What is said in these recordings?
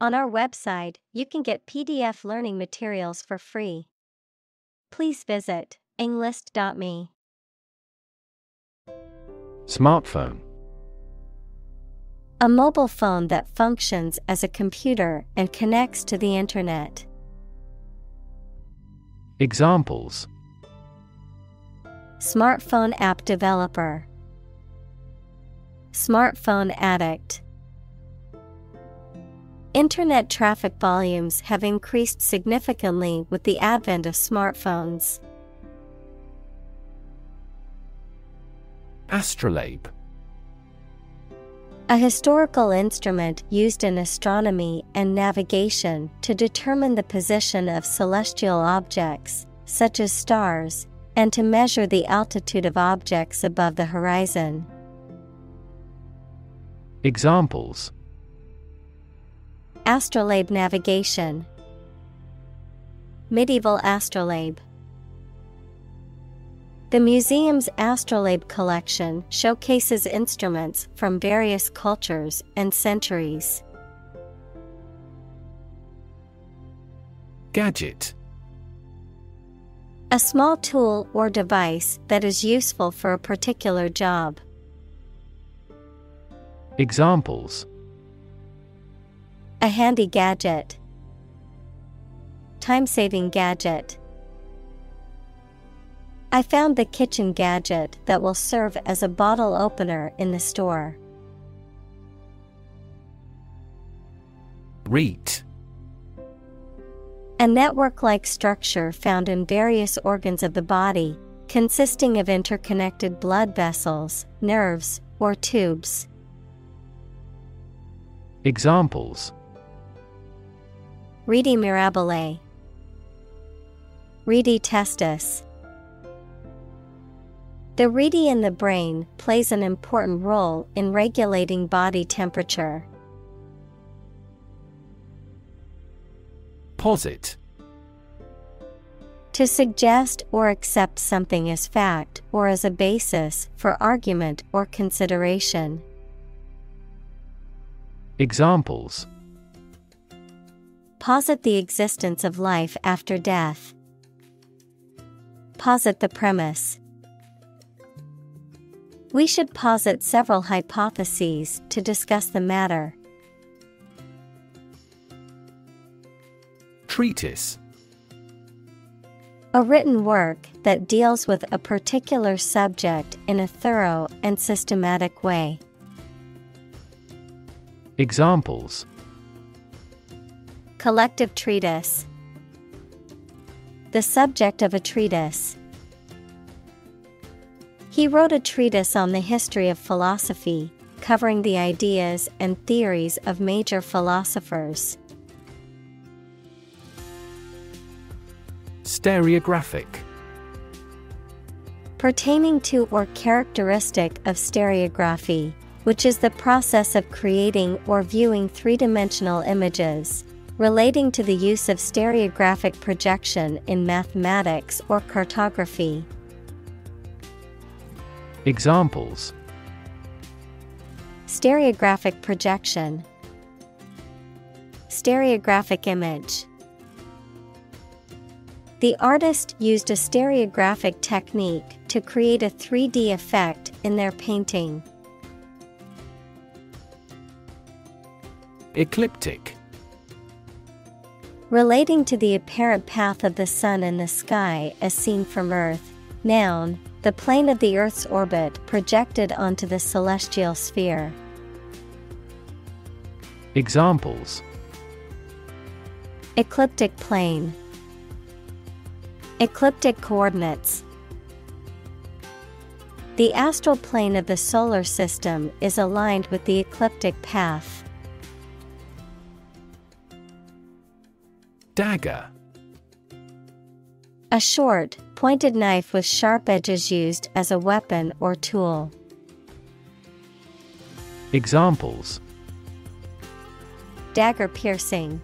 On our website, you can get PDF learning materials for free. Please visit englist.me. Smartphone. A mobile phone that functions as a computer and connects to the internet. Examples Smartphone app developer, Smartphone addict. Internet traffic volumes have increased significantly with the advent of smartphones. Astrolabe. A historical instrument used in astronomy and navigation to determine the position of celestial objects, such as stars, and to measure the altitude of objects above the horizon. Examples Astrolabe navigation, Medieval astrolabe. The museum's astrolabe collection showcases instruments from various cultures and centuries. Gadget. A small tool or device that is useful for a particular job. Examples A handy gadget. Time saving gadget. I found the kitchen gadget that will serve as a bottle opener in the store. Rete. A network like structure found in various organs of the body, consisting of interconnected blood vessels, nerves, or tubes. Examples Rete mirabile. Rete testis. The rete in the brain plays an important role in regulating body temperature. Posit. To suggest or accept something as fact or as a basis for argument or consideration. Examples Posit the existence of life after death. Posit the premise. We should posit several hypotheses to discuss the matter. Treatise. A written work that deals with a particular subject in a thorough and systematic way. Examples Collective treatise. The subject of a treatise. He wrote a treatise on the history of philosophy, covering the ideas and theories of major philosophers. Stereographic. Pertaining to or characteristic of stereography, which is the process of creating or viewing three dimensional images, relating to the use of stereographic projection in mathematics or cartography. Examples Stereographic projection, Stereographic image. The artist used a stereographic technique to create a 3D effect in their painting. Ecliptic. Relating to the apparent path of the sun in the sky as seen from Earth. Noun, the plane of the Earth's orbit projected onto the celestial sphere. Examples Ecliptic plane, Ecliptic coordinates. The astral plane of the solar system is aligned with the ecliptic path. Dagger. A short, pointed knife with sharp edges used as a weapon or tool. Examples Dagger piercing,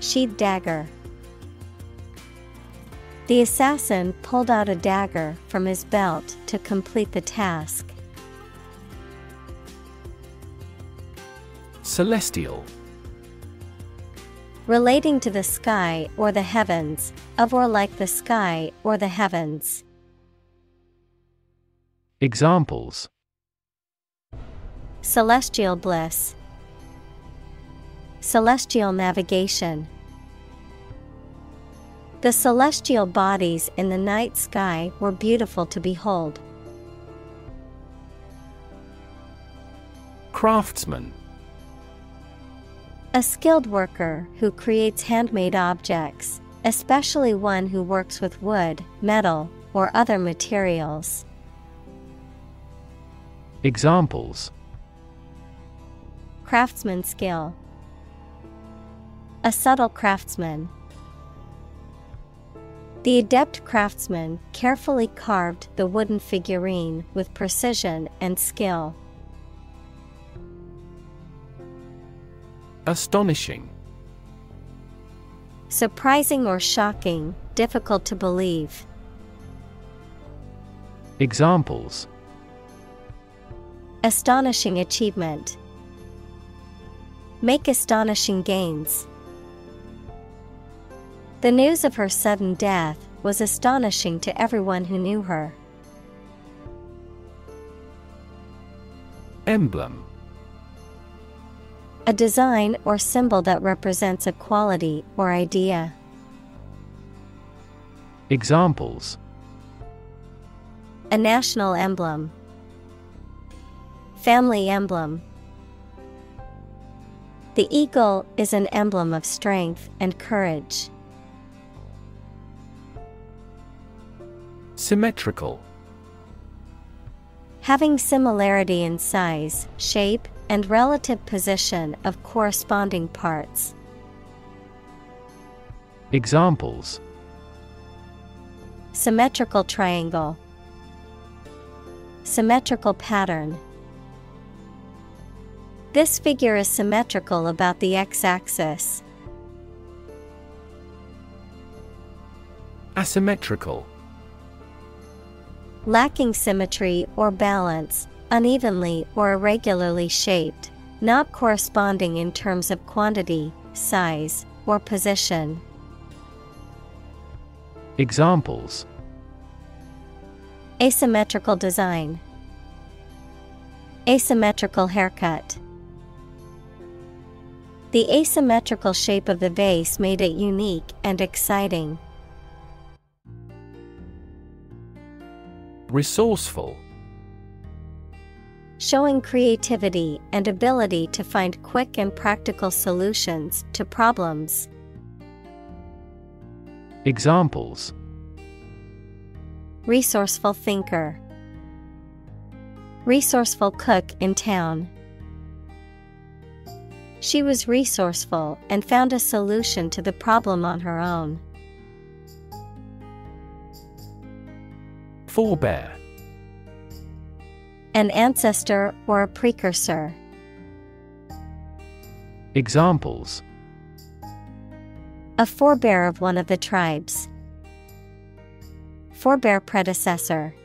Sheath dagger. The assassin pulled out a dagger from his belt to complete the task. Celestial. Relating to the sky or the heavens, of or like the sky or the heavens. Examples Celestial bliss, Celestial navigation. The celestial bodies in the night sky were beautiful to behold. Craftsman A skilled worker who creates handmade objects, especially one who works with wood, metal, or other materials. Examples Craftsman skill. A subtle craftsman. The adept craftsman carefully carved the wooden figurine with precision and skill. Astonishing Surprising or shocking, difficult to believe. Examples Astonishing achievement. Make astonishing gains. The news of her sudden death was astonishing to everyone who knew her. Emblem A design or symbol that represents a quality or idea. Examples A national emblem. Family emblem. The eagle is an emblem of strength and courage. Symmetrical Having similarity in size, shape, and relative position of corresponding parts. Examples Symmetrical triangle. Symmetrical pattern. This figure is symmetrical about the x axis. Asymmetrical Lacking symmetry or balance, unevenly or irregularly shaped, not corresponding in terms of quantity, size, or position. Examples Asymmetrical design. Asymmetrical haircut. The asymmetrical shape of the vase made it unique and exciting. Resourceful Showing creativity and ability to find quick and practical solutions to problems. Examples Resourceful thinker. Resourceful cook in town. She was resourceful and found a solution to the problem on her own. Forebear An ancestor or a precursor. Examples A forebear of one of the tribes. Forebear predecessor.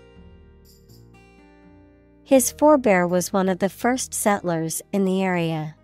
His forebear was one of the first settlers in the area.